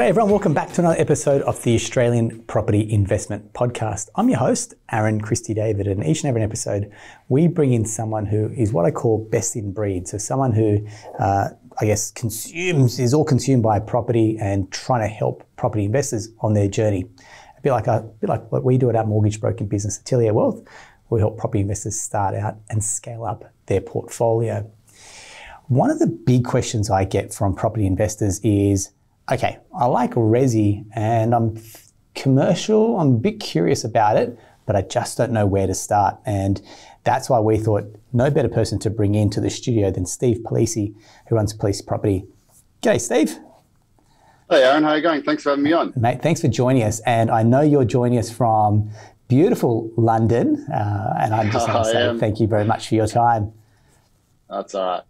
G'day, everyone. Welcome back to another episode of the Australian Property Investment Podcast. I'm your host, Aaron Christie David, and each and every episode, we bring in someone who is what I call best in breed. So, someone who, uh, I guess, consumes, is all consumed by property and trying to help property investors on their journey. A bit like, a, a bit like what we do at our mortgage broking business, Atelier Wealth. We help property investors start out and scale up their portfolio. One of the big questions I get from property investors is, okay, I like Resi and I'm commercial, I'm a bit curious about it, but I just don't know where to start. And that's why we thought no better person to bring into the studio than Steve Palise, who runs Palise Property. G'day, Steve. Hey, Aaron, how are you going? Thanks for having me on. Mate, thanks for joining us. And I know you're joining us from beautiful London. Uh, and I just want to say thank you very much for your time. That's all right.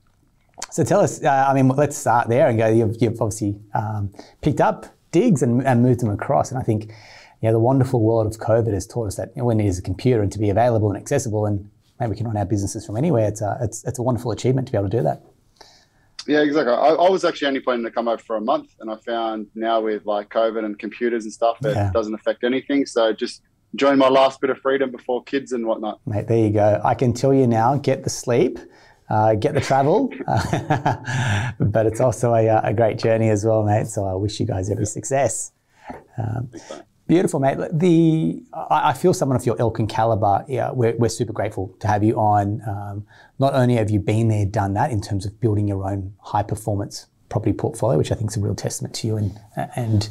So tell us, uh, I mean, let's start there and go. You've, you've obviously um, picked up digs and, and, moved them across. And I think, you know, the wonderful world of COVID has taught us that you know, when it is a computer and to be available and accessible and maybe we can run our businesses from anywhere, it's a, it's, it's a wonderful achievement to be able to do that. Yeah, exactly. I, I, was actually only planning to come over for a month, and I found now with like COVID and computers and stuff, it yeah. doesn't affect anything. So just enjoying my last bit of freedom before kids and whatnot. Mate, there you go. I can tell you now, get the sleep uh, get the travel, but it's also a, uh, a, great journey as well, mate. So I wish you guys every success. Um, beautiful, mate. The I, I, feel someone of your ilk and caliber. Yeah, we're, we're super grateful to have you on. Um, not only have you been there, done that in terms of building your own high performance property portfolio, which I think is a real testament to you and and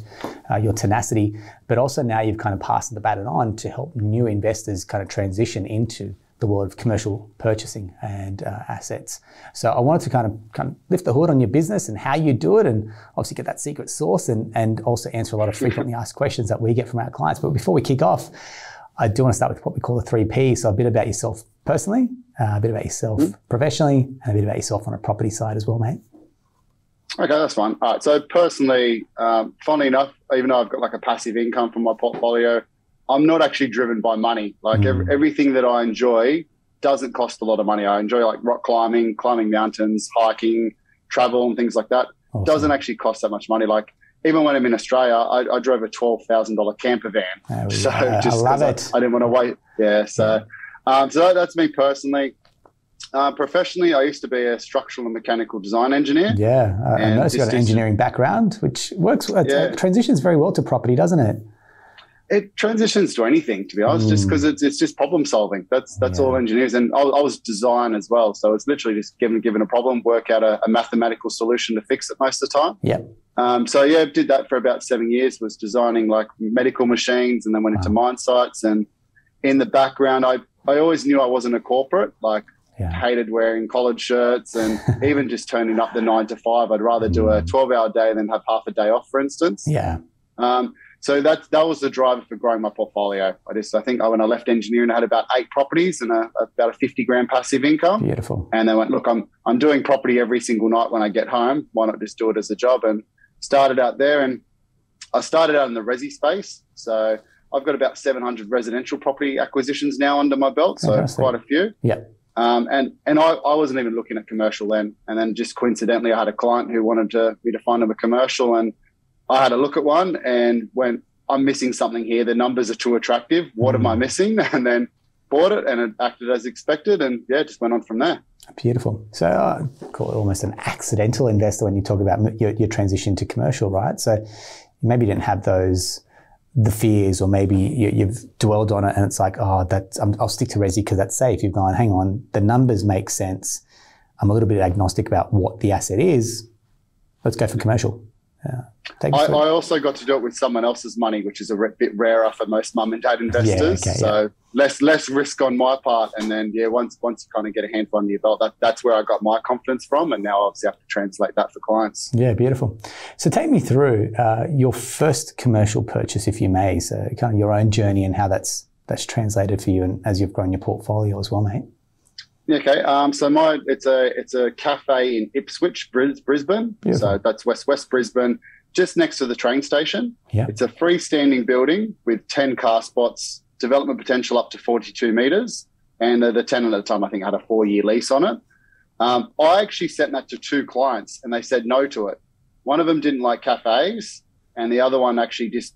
uh, your tenacity, but also now you've kind of passed the baton on to help new investors kind of transition into the world of commercial purchasing and uh, assets. So I wanted to kind of kind of lift the hood on your business and how you do it, and obviously get that secret sauce, and and also answer a lot of frequently asked questions that we get from our clients. But before we kick off, I do want to start with what we call the three P. So a bit about yourself personally, uh, a bit about yourself mm-hmm. professionally, and a bit about yourself on a property side as well, mate. Okay, that's fine. All right. So personally, um, funnily enough, even though I've got like a passive income from my portfolio, I'm not actually driven by money. Like mm. every, everything that I enjoy doesn't cost a lot of money. I enjoy like rock climbing, climbing mountains, hiking, travel, and things like that. Awesome. Doesn't actually cost that much money. Like even when I'm in Australia, I, I drove a twelve thousand dollar camper van. Oh, so just I love it. I, I, didn't want to wait. Yeah. So, yeah. Um, so that, that's me personally. Uh, professionally, I used to be a structural and mechanical design engineer. Yeah, uh, I noticed you've got an engineering background, which works. Yeah. transitions very well to property, doesn't it? It transitions to anything to be honest mm. just because it's, it's just problem solving that's that's yeah. all engineers and I, I, was design as well so it's literally just given given a problem work out a, a mathematical solution to fix it most of the time yeah um, so yeah did that for about seven years was designing like medical machines and then went wow. into mine sites and in the background i i always knew i wasn't a corporate like yeah. hated wearing collared shirts and even just turning up the nine to five i'd rather do a mm. 12 hour day than have half a day off for instance yeah um, so that that was the driver for growing my portfolio. I just I think when I left engineering, I had about eight properties and a, about a fifty grand passive income. Beautiful. And then went, look, I'm I'm doing property every single night when I get home. Why not just do it as a job? And started out there, and I started out in the resi space. So I've got about 700 residential property acquisitions now under my belt. So Fantastic. quite a few. Yeah. Um, and and I, I wasn't even looking at commercial then. And then just coincidentally, I had a client who wanted to, me to find him a commercial and I had a look at one and went, I'm missing something here. The numbers are too attractive. What am I mm. missing? And then bought it and it acted as expected. And yeah, just went on from there. Beautiful. So I call it almost an accidental investor when you talk about your, your transition to commercial, right? So maybe you didn't have those the fears, or maybe you, have dwelled on it, and it's like, oh, that I'll stick to resi because that's safe. You've gone, hang on, the numbers make sense. I'm a little bit agnostic about what the asset is. Let's go for commercial. Yeah. I, I, also got to do it with someone else's money, which is a bit rarer for most mum and dad investors. Yeah, okay, so yeah. less less risk on my part, and then yeah, once once you kind of get a handful on your belt, that, that's where I got my confidence from, and now obviously I have to translate that for clients. Yeah, beautiful. So take me through uh, your first commercial purchase, if you may. So kind of your own journey and how that's that's translated for you, and as you've grown your portfolio as well, mate. Okay, um, so my it's a it's a cafe in Ipswich, Brisbane. Beautiful. So that's west West Brisbane, just next to the train station. Yeah. It's a freestanding building with ten car spots, development potential up to forty two meters, and the, the tenant at the time I think had a four year lease on it. Um, I actually sent that to two clients, and they said no to it. One of them didn't like cafes, and the other one actually just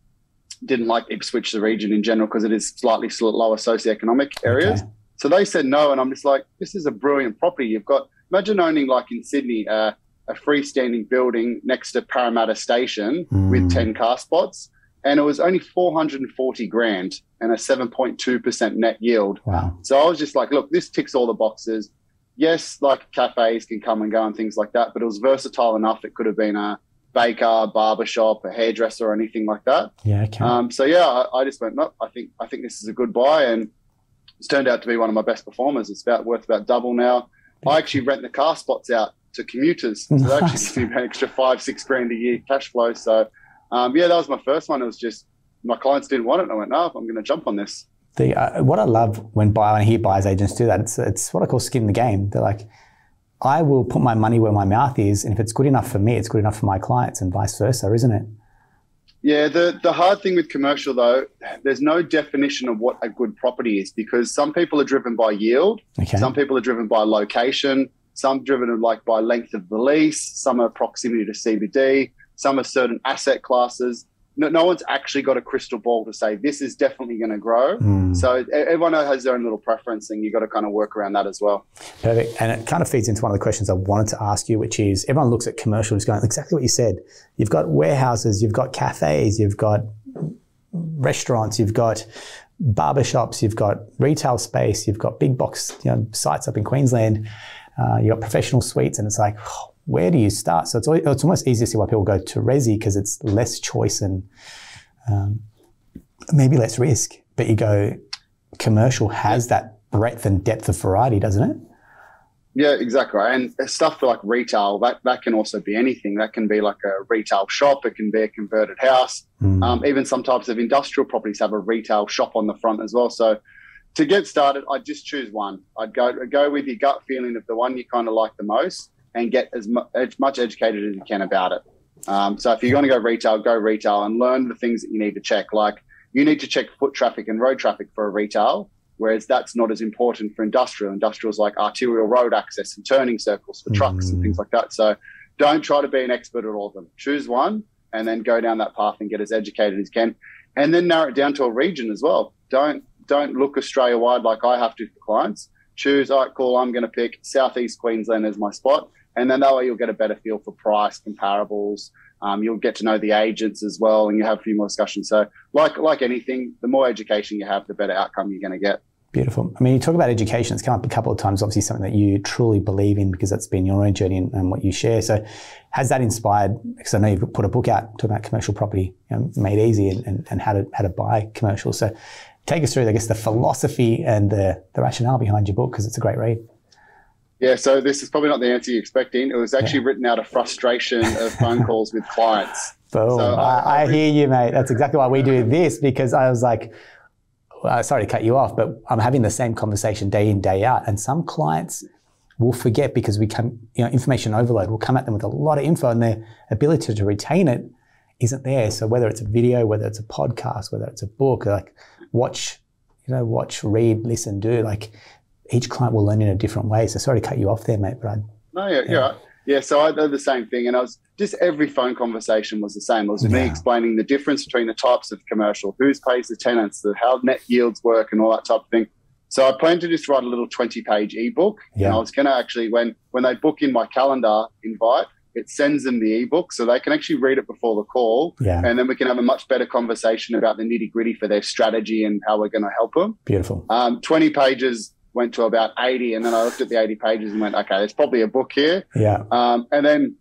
didn't like Ipswich, the region in general, because it is slightly lower socioeconomic areas. Okay. So they said no, and I'm just like, this is a brilliant property. You've got imagine owning like in Sydney uh, a freestanding building next to Parramatta Station mm. with ten car spots, and it was only 440 grand and a 7.2% net yield. Wow. So I was just like, look, this ticks all the boxes. Yes, like cafes can come and go and things like that, but it was versatile enough. It could have been a baker, barber shop, a hairdresser, or anything like that. Yeah. Okay. Um, so yeah, I, I, just went, no, I think I think this is a good buy, and it's turned out to be one of my best performers. It's about worth about double now. I actually rent the car spots out to commuters, so that actually gives me an extra five, six grand a year cash flow. So um, yeah, that was my first one. It was just my clients didn't want it, and I went, no, I'm going to jump on this. The, uh, what I love when buy when I hear buyers agents do that, it's it's what I call skin the game. They're like, I will put my money where my mouth is, and if it's good enough for me, it's good enough for my clients, and vice versa, isn't it? Yeah, the, the hard thing with commercial though, there's no definition of what a good property is because some people are driven by yield, okay. some people are driven by location, some driven like by length of the lease, some are proximity to CBD, some are certain asset classes no, no one's actually got a crystal ball to say this is definitely going to grow. Mm. So everyone has their own little preference, and you've got to kind of work around that as well. Perfect. And it kind of feeds into one of the questions I wanted to ask you, which is everyone looks at commercial is going exactly what you said. You've got warehouses, you've got cafes, you've got restaurants, you've got barbershops, you've got retail space, you've got big box you know, sites up in Queensland, uh, you've got professional suites, and it's like, oh, where do you start? So it's, it's almost easier to see why people go to Resi because it's less choice and um, maybe less risk. But you go, commercial has that breadth and depth of variety, doesn't it? Yeah, exactly. And stuff for like retail, that, that can also be anything. That can be like a retail shop. It can be a converted house. Mm. Um, even some types of industrial properties have a retail shop on the front as well. So to get started, I'd just choose one. I'd go go with your gut feeling of the one you kind of like the most and get as, mu- as much educated as you can about it. Um, so if you're going to go retail, go retail and learn the things that you need to check. Like you need to check foot traffic and road traffic for a retail, whereas that's not as important for industrial. Industrials like arterial road access and turning circles for trucks mm. and things like that. So don't try to be an expert at all of them. Choose one and then go down that path and get as educated as you can, and then narrow it down to a region as well. Don't don't look Australia wide like I have to for clients. Choose, all right, cool. I'm going to pick Southeast Queensland as my spot and then that way you'll get a better feel for price comparables. Um, you'll get to know the agents as well, and you have a few more discussions. So, like like anything, the more education you have, the better outcome you're going to get. Beautiful. I mean, you talk about education. It's come up a couple of times. Obviously, something that you truly believe in because that's been your own journey and, and what you share. So, has that inspired? Because I know you've put a book out talking about commercial property, you know, made easy, and, and, and how to how to buy commercial. So, take us through, I guess, the philosophy and the the rationale behind your book because it's a great read. Yeah, so this is probably not the answer you're expecting. It was actually yeah. written out of frustration of phone calls with clients. Boom. So, I, I, uh, hear you, mate. That's exactly why we do this because I was like, well, sorry to cut you off, but I'm having the same conversation day in, day out. And some clients will forget because we come, you know, information overload. We'll come at them with a lot of info and their ability to retain it isn't there. So whether it's a video, whether it's a podcast, whether it's a book, like watch, you know, watch, read, listen, do. Like each client will learn in a different way. So sorry to cut you off there, mate, but I. No, yeah, yeah. Yeah, so I did the same thing, and I was just every phone conversation was the same. It was yeah. me explaining the difference between the types of commercial, who's pays the tenants, the how net yields work, and all that type of thing. So I planned to just write a little twenty-page ebook, yeah. and I was going to actually when when they book in my calendar invite, it sends them the ebook so they can actually read it before the call, yeah. and then we can have a much better conversation about the nitty gritty for their strategy and how we're going to help them. Beautiful. Um, Twenty pages went to about 80 and then I looked at the 80 pages and went, okay, there's probably a book here. Yeah. Um, and then,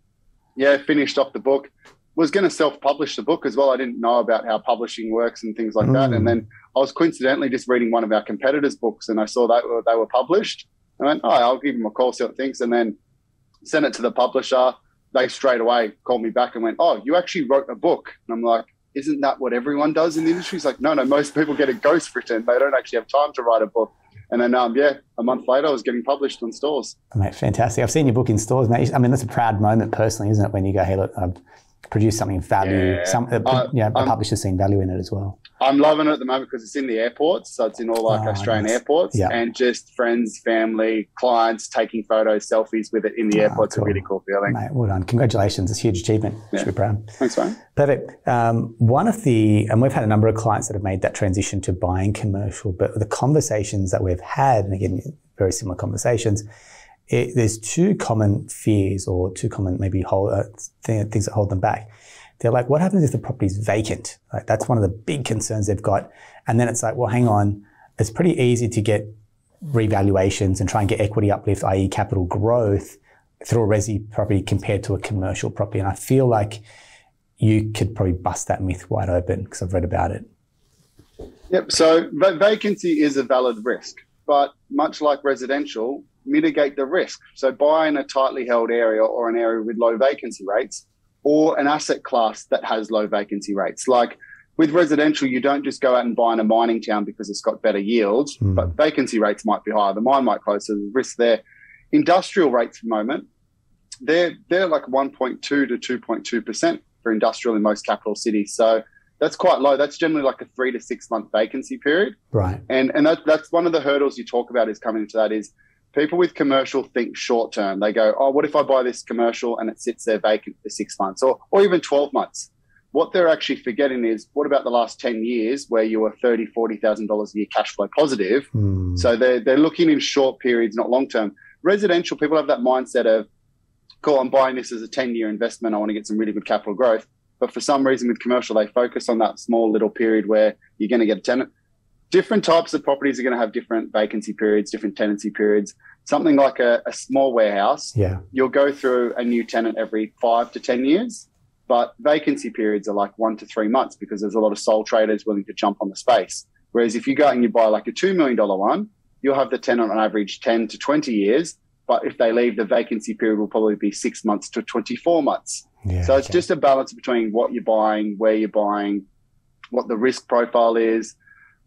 yeah, finished off the book. Was going to self-publish the book as well. I didn't know about how publishing works and things like mm. that. And then I was coincidentally just reading one of our competitors' books and I saw that they were published. I went, oh, I'll give them a call, see what things, and then sent it to the publisher. They straight away called me back and went, oh, you actually wrote a book. And I'm like, isn't that what everyone does in the industry? He's like, no, no, most people get a ghost written. They don't actually have time to write a book. And then, um, yeah, a month later, I was getting published in stores. Mate, fantastic. I've seen your book in stores, mate. I mean, that's a proud moment personally, isn't it? When you go, hey, look, I've, produce something of value. Yeah. Some, uh, Uh, yeah, a I'm- publisher's seen value in it as well. I'm loving it at the moment because it's in the airports. So it's in all like Oh, Australian nice. airports Yeah. and just friends, family, clients taking photos, selfies with it in the Oh, airport's cool. a really cool feeling. Mate, well done. Congratulations. It's a huge achievement. You Should be proud. Thanks, man. Perfect. Um, one of the, and we've had a number of clients that have made that transition to buying commercial, but the conversations that we've had, and again, very similar conversations, it, there's two common fears or two common maybe hold, uh, th- things that hold them back. They're like, what happens if the property's vacant? Like, that's one of the big concerns they've got. And then it's like, well, hang on, it's pretty easy to get revaluations and try and get equity uplift, i.e., capital growth through a resi property compared to a commercial property. And I feel like you could probably bust that myth wide open because I've read about it. Yep. So va- vacancy is a valid risk, but much like residential, mitigate the risk. So buying a tightly held area or an area with low vacancy rates or an asset class that has low vacancy rates. Like with residential, you don't just go out and buy in a mining town because it's got better yields, Mm. but vacancy rates might be higher. The mine might close, so the risk there. Industrial rates at the moment, they're they're like 1.2 to 2.2 percent for industrial in most capital cities. So that's quite low. That's generally like a three to six month vacancy period. Right. And and that, that's one of the hurdles you talk about is coming into that is people with commercial think short term. They go, oh, what if I buy this commercial and it sits there vacant for six months or or even 12 months? What they're actually forgetting is what about the last 10 years where you were 30, $40,000 a year cash flow positive? Hmm. So they're, they're looking in short periods, not long term. Residential, people have that mindset of, cool, I'm buying this as a 10 year investment. I want to get some really good capital growth. But for some reason with commercial, they focus on that small little period where you're going to get a tenant. Different types of properties are going to have different vacancy periods, different tenancy periods. Something like a, a small warehouse, yeah. you'll go through a new tenant every five to 10 years. But vacancy periods are like one to three months because there's a lot of sole traders willing to jump on the space. Whereas if you go and you buy like a $2 million one, you'll have the tenant on average 10 to 20 years. But if they leave, the vacancy period will probably be six months to 24 months. Yeah. So it's okay. just a balance between what you're buying, where you're buying, what the risk profile is.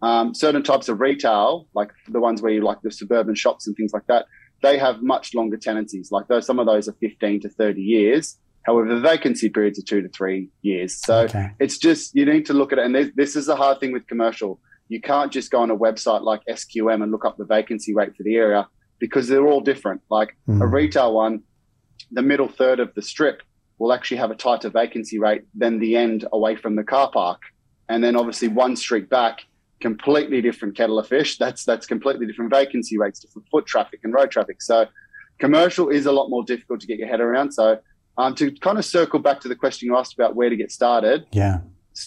Um, certain types of retail, like the ones where you like the suburban shops and things like that, they have much longer tenancies. Like those, some of those are 15 to 30 years. However, the vacancy periods are two to three years. So okay. it's just you need to look at it. And this, this is the hard thing with commercial. You can't just go on a website like SQM and look up the vacancy rate for the area because they're all different. Like a Hmm. retail one, the middle third of the strip will actually have a tighter vacancy rate than the end away from the car park. And then obviously one street back, completely different kettle of fish. That's that's completely different vacancy rates, different foot traffic and road traffic. So commercial is a lot more difficult to get your head around. So um, to kind of circle back to the question you asked about where to get started, Yeah.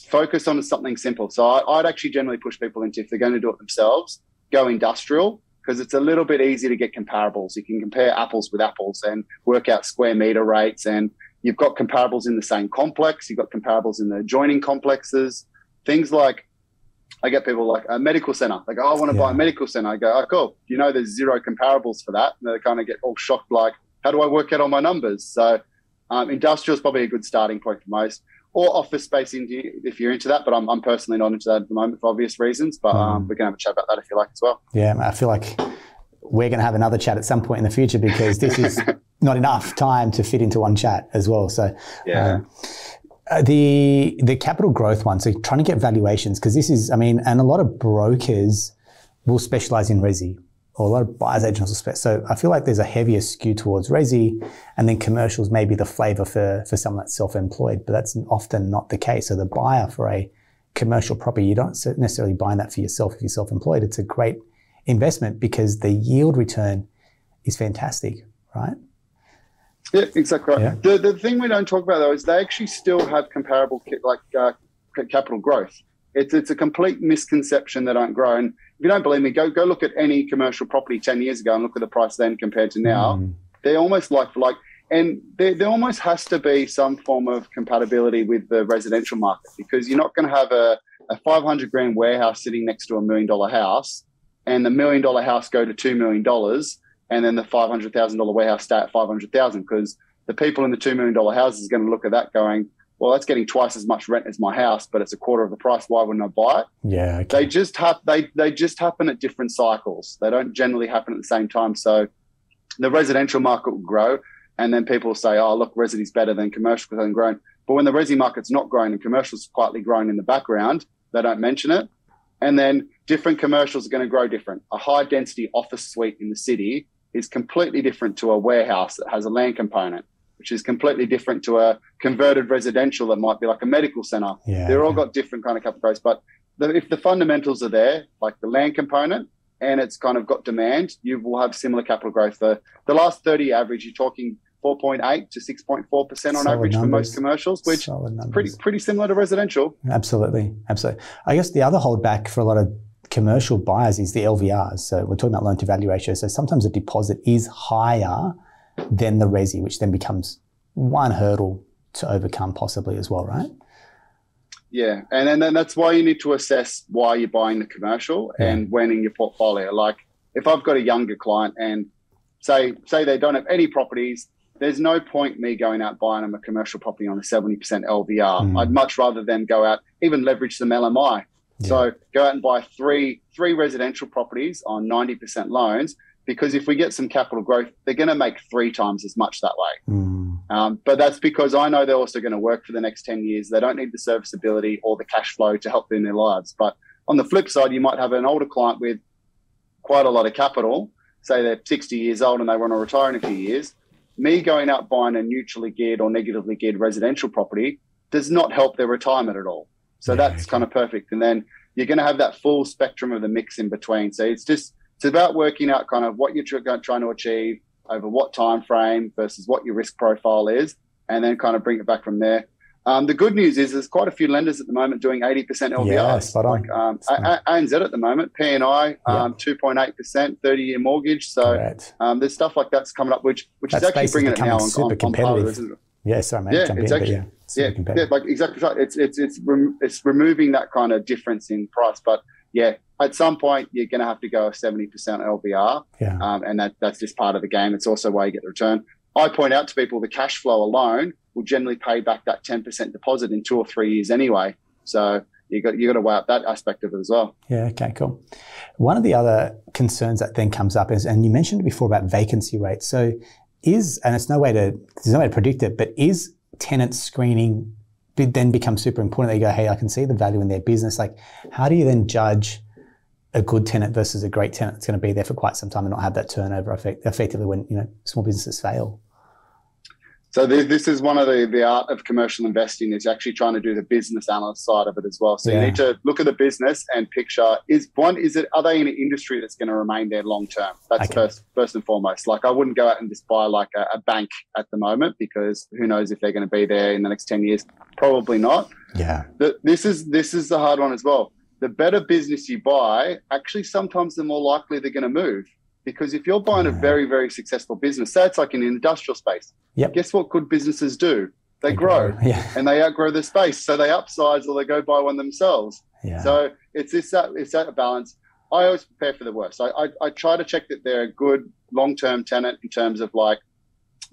focus on something simple. So I, I'd actually generally push people into if they're going to do it themselves, go industrial because it's a little bit easier to get comparables. You can compare apples with apples and work out square meter rates, and you've got comparables in the same complex. You've got comparables in the adjoining complexes. Things like I get people like a medical center. They go, oh, I want to buy a medical center. I go, oh, cool. You know, there's zero comparables for that. And they kind of get all shocked, like, how do I work out all my numbers? So um, industrial is probably a good starting point for most or office space if you're into that. But I'm, I'm personally not into that at the moment for obvious reasons. But um, Mm. we can have a chat about that if you like as well. Yeah. I feel like we're going to have another chat at some point in the future because this is not enough time to fit into one chat as well. So Yeah. Um, uh, the the capital growth one, so trying to get valuations because this is, I mean, and a lot of brokers will specialize in resi, or a lot of buyers agents will specialize. So I feel like there's a heavier skew towards resi, and then commercials may be the flavor for for someone that's self-employed, but that's often not the case. So the buyer for a commercial property, you don't necessarily buy that for yourself if you're self-employed. It's a great investment because the yield return is fantastic, right? Yeah, exactly right. Yeah. The, the thing we don't talk about though is they actually still have comparable like uh, capital growth. It's it's a complete misconception they don't grow. And if you don't believe me, go go look at any commercial property ten years ago and look at the price then compared to now. Mm. They're almost like for like, and there there almost has to be some form of compatibility with the residential market because you're not going to have a a 500 grand warehouse sitting next to a million dollar house, and the million dollar house go to two million dollars and then the five hundred thousand dollar warehouse stay at five hundred thousand because the people in the two million dollar houses are going to look at that going, well, that's getting twice as much rent as my house, but it's a quarter of the price. Why wouldn't I buy it? Yeah. Okay. They just have they they just happen at different cycles. They don't generally happen at the same time. So the residential market will grow, and then people will say, oh, look, residency's better than commercial because it hasn't grown. But when the resi market's not growing and commercials quietly growing in the background, they don't mention it. And then different commercials are going to grow different. A high density office suite in the city is completely different to a warehouse that has a land component, which is completely different to a converted residential that might be like a medical center. Yeah, They're all got different kind of capital growth. But the, if the fundamentals are there, like the land component, and it's kind of got demand, you will have similar capital growth. The, the last 30 average, you're talking 4.8 to 6.4 percent on Solid average numbers. for most commercials, which is pretty pretty similar to residential. Absolutely, absolutely. I guess the other holdback for a lot of commercial buyers is the LVRs. So we're talking about loan to value ratio. So sometimes the deposit is higher than the resi, which then becomes one hurdle to overcome possibly as well, right? Yeah, and then, then that's why you need to assess why you're buying the commercial yeah. and when in your portfolio. Like if I've got a younger client and say say they don't have any properties, there's no point me going out buying them a commercial property on a 70% LVR. Mm. I'd much rather them go out, even leverage some LMI. Yeah. So go out and buy three three residential properties on 90% loans because if we get some capital growth, they're going to make three times as much that way. Mm. Um, but that's because I know they're also going to work for the next 10 years. They don't need the serviceability or the cash flow to help them in their lives. But on the flip side, you might have an older client with quite a lot of capital, say they're 60 years old and they want to retire in a few years me going out buying a neutrally geared or negatively geared residential property does not help their retirement at all. So yeah, that's okay. kind of perfect. And then you're going to have that full spectrum of the mix in between. So it's just it's about working out kind of what you're trying to achieve over what time frame versus what your risk profile is, and then kind of bring it back from there. Um, the good news is there's quite a few lenders at the moment doing 80% LVRs. Yeah, spot on. Like um, ANZ at the moment, P&I, um, 2.8%, 30 year mortgage. So um, there's stuff like that's coming up, which which that is actually bringing it now on, super on, competitive. On yeah, sorry, man. Yeah, it's actually, in, yeah, yeah, yeah, like exactly right. It's it's it's rem- it's removing that kind of difference in price, but yeah, at some point you're going to have to go a 70% LVR, yeah. Um, and that that's just part of the game. It's also why you get the return. I point out to people the cash flow alone will generally pay back that 10% deposit in two or three years anyway. So you got you got to weigh up that aspect of it as well. Yeah. Okay. Cool. One of the other concerns that then comes up is, and you mentioned before about vacancy rates. So is and it's no way to there's no way to predict it, but is tenant screening then become super important? They go, hey, I can see the value in their business. Like, how do you then judge? a good tenant versus a great tenant that's going to be there for quite some time and not have that turnover effect effectively when you know small businesses fail. So this is one of the, the art of commercial investing is actually trying to do the business analyst side of it as well. So yeah. you need to look at the business and picture is one is it are they in an industry that's going to remain there long term? That's okay. first first and foremost. Like I wouldn't go out and just buy like a, a bank at the moment because who knows if they're going to be there in the next ten years? Probably not. Yeah. The, this is this is the hard one as well. The better business you buy, actually sometimes the more likely they're going to move. Because if you're buying a very, very successful business, say it's like in an industrial space, yep. guess what good businesses do? They, they grow, grow. Yeah. and they outgrow the space. So they upsize or they go buy one themselves. Yeah. So it's this that it's that balance. I always prepare for the worst. I, I, I try to check that they're a good long term tenant in terms of like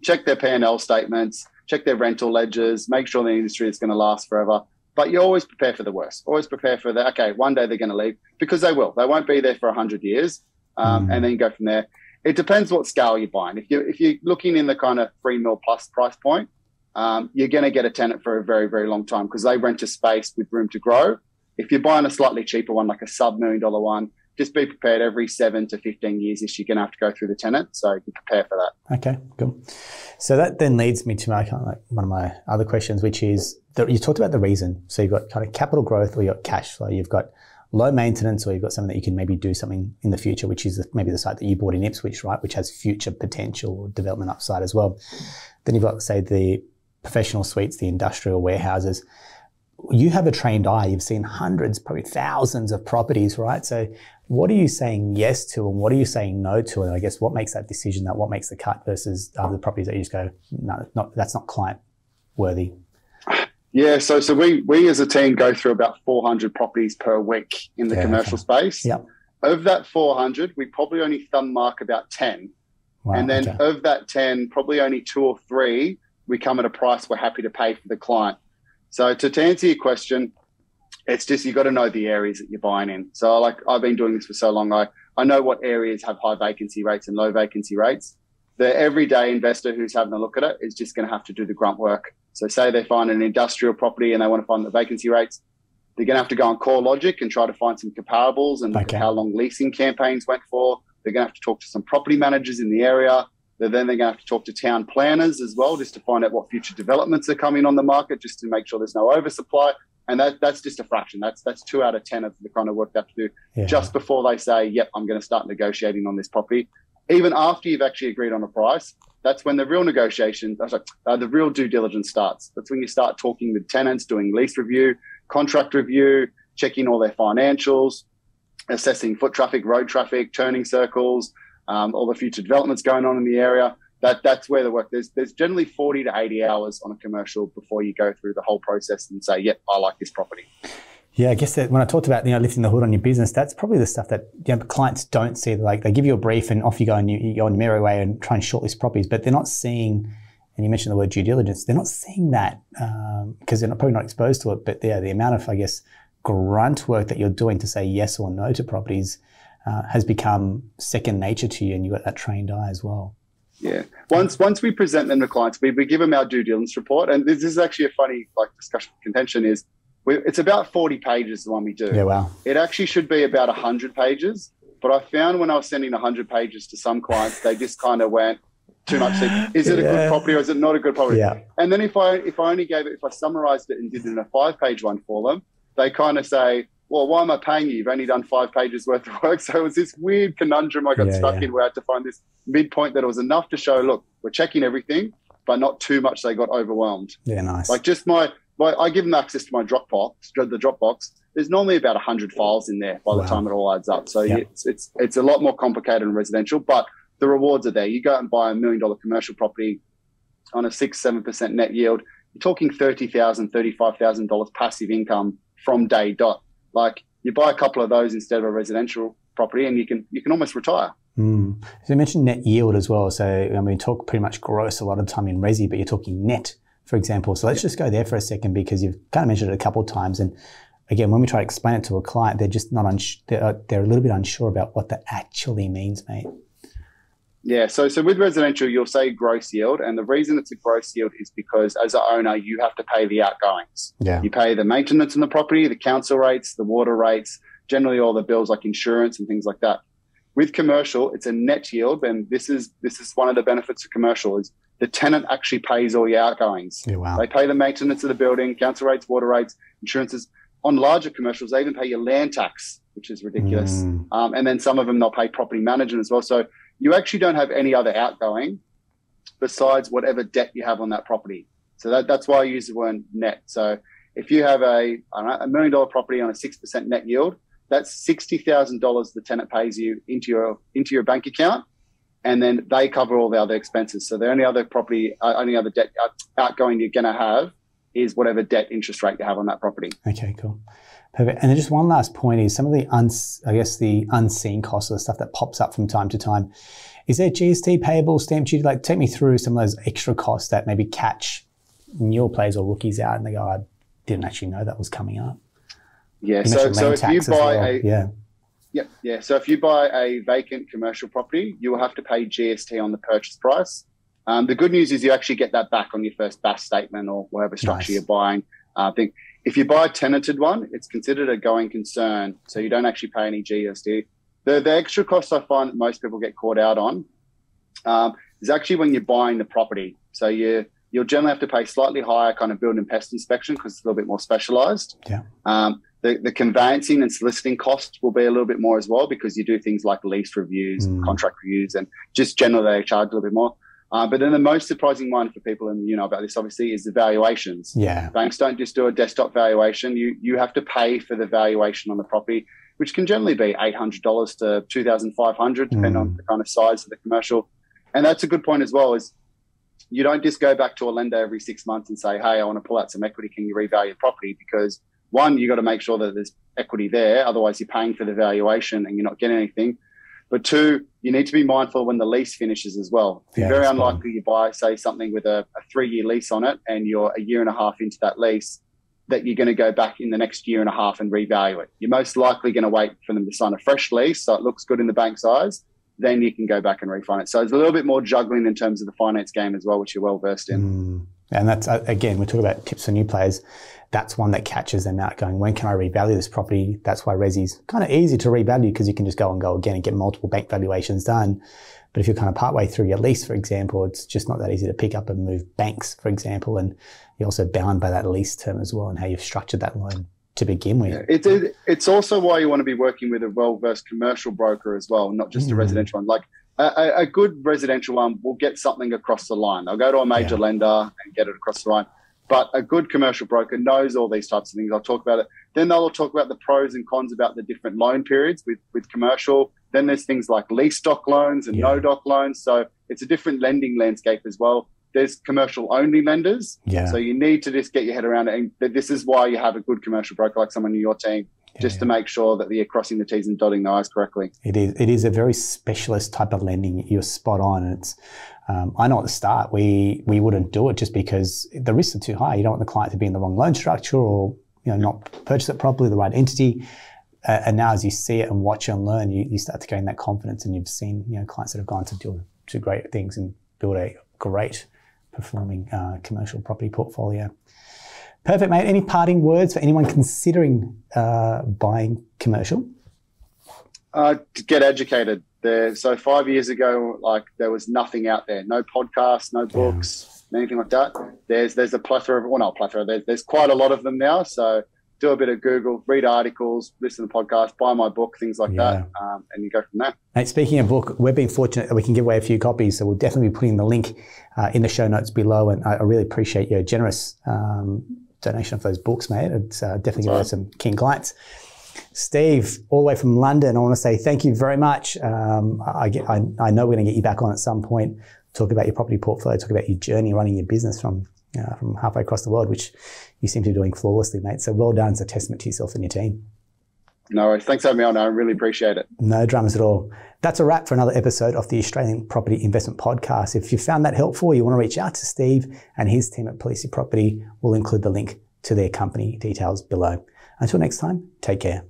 check their P and L statements, check their rental ledgers, make sure the industry is going to last forever. But you always prepare for the worst. Always prepare for the okay. One day they're going to leave because they will. They won't be there for hundred years um, mm. and then go from there. It depends what scale you're buying. If you if you're looking in the kind of three mil plus price point, um, you're going to get a tenant for a very very long time because they rent a space with room to grow. If you're buying a slightly cheaper one, like a sub million dollar one, just be prepared every seven to 15 years ish, you're going to have to go through the tenant. So be prepared for that. Okay, cool. So that then leads me to my kind of like one of my other questions, which is that you talked about the reason. So you've got kind of capital growth or you've got cash flow. You've got low maintenance, or you've got something that you can maybe do something in the future, which is maybe the site that you bought in Ipswich, right, which has future potential or development upside as well. Then you've got, say, the professional suites, the industrial warehouses. You have a trained eye. You've seen hundreds, probably thousands of properties, right? So, what are you saying yes to, and what are you saying no to? And I guess what makes that decision, that what makes the cut versus other properties that you just go, no, not, that's not client worthy. Yeah, so so we we as a team go through about 400 properties per week in the yeah, commercial okay. space. Yep. Of that 400, we probably only thumb mark about 10. Wow, and then okay. of that 10, probably only two or three we come at a price we're happy to pay for the client. So to, to answer your question, it's just you got to know the areas that you're buying in. So like I've been doing this for so long, I I know what areas have high vacancy rates and low vacancy rates. The everyday investor who's having a look at it is just going to have to do the grunt work So say they find an industrial property and they want to find the vacancy rates, they're going to have to go on CoreLogic and try to find some comparables and Okay. how long leasing campaigns went for. They're going to have to talk to some property managers in the area. They're then they're going to have to talk to town planners as well, just to find out what future developments are coming on the market, just to make sure there's no oversupply. And that, that's just a fraction. That's that's two out of ten of the kind of work they have to do Yeah. just before they say, "Yep, I'm going to start negotiating on this property." Even after you've actually agreed on a price, that's when the real negotiation, sorry, uh, the real due diligence starts. That's when you start talking with tenants, doing lease review, contract review, checking all their financials, assessing foot traffic, road traffic, turning circles, um, all the future developments going on in the area. That that's where the work. There's there's generally 40 to 80 hours on a commercial before you go through the whole process and say, "Yep, I like this property." Yeah, I guess that when I talked about you know lifting the hood on your business, that's probably the stuff that you know, clients don't see. Like they give you a brief and off you go and you, you go on your merry way and try and shortlist properties, but they're not seeing. And you mentioned the word due diligence. They're not seeing that because they're not, probably not exposed to it. But yeah, the amount of I guess grunt work that you're doing to say yes or no to properties uh, has become second nature to you, and you've got that trained eye as well. Yeah. Once once we present them to clients, we, we give them our due diligence report, and this is actually a funny like discussion contention is we, it's about forty pages the one we do. Yeah, wow. It actually should be about hundred pages, but I found when I was sending hundred pages to some clients, they just kind of went too much. Is it a good property or is it not a good property? Yeah, And then if I if I only gave it if I summarized it and did it in a five page one for them, they kind of say, "Well, why am I paying you? You've only done five pages worth of work." So it was this weird conundrum I got Yeah, stuck yeah. in where I had to find this midpoint that it was enough to show, look, we're checking everything, but not too much. They got overwhelmed. yeah, nice. Like just my I give them access to my Dropbox, the Dropbox. There's normally about hundred files in there by the time it all adds up. So Yeah. it's it's it's a lot more complicated in residential, but the rewards are there. You go out and buy a million dollar commercial property on a six seven percent net yield. You're talking thirty thousand, thirty five thousand dollars $35,000 passive income from day dot. Like you buy a couple of those instead of a residential property, and you can you can almost retire. Mm. So you mentioned net yield as well. So I mean, talk pretty much gross a lot of the time in resi, but you're talking net, for example. So let's just go there for a second because you've kind of mentioned it a couple of times. And again, when we try to explain it to a client, they're just not uns- they're, uh, they're a little bit unsure about what that actually means, mate. Yeah, so so with residential, you'll say gross yield, and the reason it's a gross yield is because as an owner, you have to pay the outgoings. Yeah. You pay the maintenance on the property, the council rates, the water rates, generally all the bills like insurance and things like that. With commercial, it's a net yield, and this is this is one of the benefits of commercial is the tenant actually pays all your outgoings. Yeah. Wow. They pay the maintenance of the building, council rates, water rates, insurances. On larger commercials, they even pay your land tax, which is ridiculous. Mm. Um, and then some of them they'll pay property management as well. So you actually don't have any other outgoing besides whatever debt you have on that property. So that, that's why I use the word net. So if you have a I don't know, a million dollar property on a six percent net yield, that's sixty thousand dollars the tenant pays you into your into your bank account, and then they cover all the other expenses. So the only other property, uh, only other debt uh, outgoing you're going to have is whatever debt interest rate you have on that property. Okay, cool. Perfect. And then just one last point is some of the, uns, I guess, the unseen costs or the stuff that pops up from time to time. Is there GST payable, stamp duty? Like, take me through some of those extra costs that maybe catch newer players or rookies out and they go, I didn't actually know that was coming up. Yeah. You So so if you buy well. a yeah. Yeah, yeah. So if you buy a vacant commercial property, you will have to pay GST on the purchase price. Um, the good news is you actually get that back on your first BAS statement or whatever structure Nice. you're buying. Uh, I think if you buy a tenanted one, it's considered a going concern, so you don't actually pay any GST. The the extra costs I find that most people get caught out on um, is actually when you're buying the property. So you you'll generally have to pay slightly higher kind of building pest inspection because it's a little bit more specialized. Yeah. Um, the, the conveyancing and soliciting costs will be a little bit more as well because you do things like lease reviews, Mm. contract reviews, and just generally they charge a little bit more. Uh, but then the most surprising one for people, and you know about this obviously, is the valuations. Yeah. Banks don't just do a desktop valuation. You you have to pay for the valuation on the property, which can generally be eight hundred dollars to two thousand five hundred, depending Mm. on the kind of size of the commercial. And that's a good point as well. Is you don't just go back to a lender every six months and say, "Hey, I want to pull out some equity. Can you revalue property?" Because one, you got to make sure that there's equity there. Otherwise, you're paying for the valuation and you're not getting anything. But two, you need to be mindful when the lease finishes as well. Yeah, very unlikely you buy, say, something with a, a three-year lease on it, and you're a year and a half into that lease, that you're going to go back in the next year and a half and revalue it. You're most likely going to wait for them to sign a fresh lease, so it looks good in the bank's eyes. Then you can go back and refinance. So it's a little bit more juggling in terms of the finance game as well, which you're well versed in. Mm. And that's, uh, again, we talk about tips for new players. That's one that catches them out going, when can I revalue this property? That's why Resi's kind of easy to revalue because you can just go and go again and get multiple bank valuations done. But if you're kind of partway through your lease, for example, it's just not that easy to pick up and move banks, for example. And you're also bound by that lease term as well and how you've structured that loan to begin with. Yeah, it's also why you want to be working with a well versed commercial broker as well, not just mm. a residential one. Like a, a, good residential one will get something across the line. They'll go to a major yeah. lender and get it across the line. But a good commercial broker knows all these types of things. I'll talk about it. Then they'll talk about the pros and cons about the different loan periods with, with commercial. Then there's things like lease doc loans and yeah. no doc loans. So it's a different lending landscape as well. There's commercial only lenders. Yeah. So you need to just get your head around it. And this is why you have a good commercial broker like someone in your team just yeah. to make sure that you're crossing the T's and dotting the I's correctly. It is. It is a very specialist type of lending. You're spot on. And it's, um, I know at the start we we wouldn't do it just because the risks are too high. You don't want the client to be in the wrong loan structure or you know not purchase it properly, the right entity. Uh, and now as you see it and watch and learn, you, you start to gain that confidence and you've seen you know clients that have gone to do to great things and build a great performing uh, commercial property portfolio. Perfect, mate. Any parting words for anyone considering uh, buying commercial? Uh, to get educated. There, so five years ago, like there was nothing out there, no podcasts, no books, yeah. anything like that. There's there's a plethora of, well, not plethora. There's, there's quite a lot of them now. So do a bit of Google, read articles, listen to podcasts, buy my book, things like yeah. that, um, and you go from there. Mate, speaking of book, we've been fortunate that we can give away a few copies, so we'll definitely be putting the link uh, in the show notes below. And I, I really appreciate your generous um, donation of those books, mate. It's uh, definitely going to some keen clients. Steve, all the way from London, I want to say thank you very much. Um, I, get, I, I, know we're going to get you back on at some point, talk about your property portfolio, talk about your journey running your business from uh, from halfway across the world, which you seem to be doing flawlessly, mate. So well done. It's a testament to yourself and your team. No. Thanks for having me on. I really appreciate it. No dramas at all. That's a wrap for another episode of the Australian Property Investment Podcast. If you found that helpful, you want to reach out to Steve and his team at Palise Property, we'll include the link to their company details below. Until next time, take care.